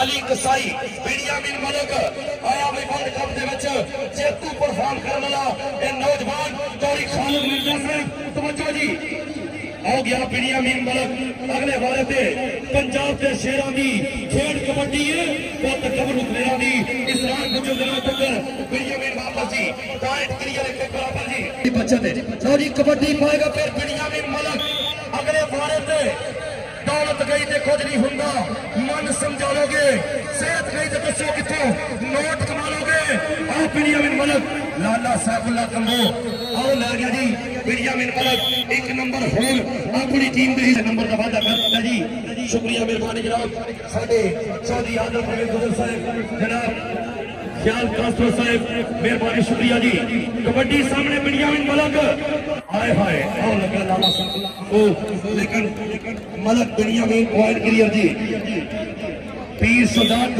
ਅਲੀ ਕਸਾਈ ਬਿਨਿਆਮਿਨ ਮਲਕ ਆਇਆ ਵੀ world cup ਦੇ ਵਿੱਚ ਜੇਤੂ ਪਰਫਾਰਮ ਕਰਨ ਵਾਲਾ ਇਹ ਨੌਜਵਾਨ ਤੋਰੀ ਖਾਲਦ ਮਿਰਜ਼ਾ ਸਾਹਿਬ ਤਵੱਜੋ ਜੀ ਹੋ ਗਿਆ ਬਿਨਿਆਮਿਨ ਮਲਕ ਅਗਲੇ ਵਾਰੇ ਤੇ ਪੰਜਾਬ ਦੇ ਸ਼ੇਰਾਂ ਦੀ ਖੇਡ ਕਬੱਡੀ ਹੈ ਪੁੱਤ ਕਬਰੂ ਪਲੇਅਰਾਂ ਦੀ ਇਸਰਾਨ ਗੁਜਰ ਦੇ ਤੱਕਰ ਬਿਨਿਆਮਿਨ ਵਾਪਸ ਜੀ ਪੁਆਇੰਟ ਕਲੀਅਰ ਇੱਕ ਬਰਾਬਰ ਜੀ ਬੱਚਾ ਦੇ ਲਓ ਜੀ ਕਬੱਡੀ ਪਾਏਗਾ ਫਿਰ ਬਿਨਿਆਮਿਨ ਮਲਕ ਅਗਲੇ ਵਾਰੇ ਤੇ ਦੌਲਤ ਗਈ ਤੇ ਕੁਝ ਨਹੀਂ कमालोगे सेहत नहीं तो बच्चों कितों? नोट कमालोगे? आओ बिनियामिन मलक। लाला साहबुल्ला कंबो। आओ लागिया जी, बिनियामिन मलक। एक नंबर होर अपनी टीम दे नंबर का वादा करता जी। शुक्रिया मेहरबानी जनाब। साडे चौधरी आदम प्रवीण गुजर साहब। जनाब ख्याल कास्टर साहब, मेहरबानी, शुक्रिया जी। कबड्डी सामने बिनियामिन मलक। आए हाय, आओ लगा लाला ओ, लेकिन मलक बिनियामिन पॉइंट क्लियर जी। पीर सुल्तान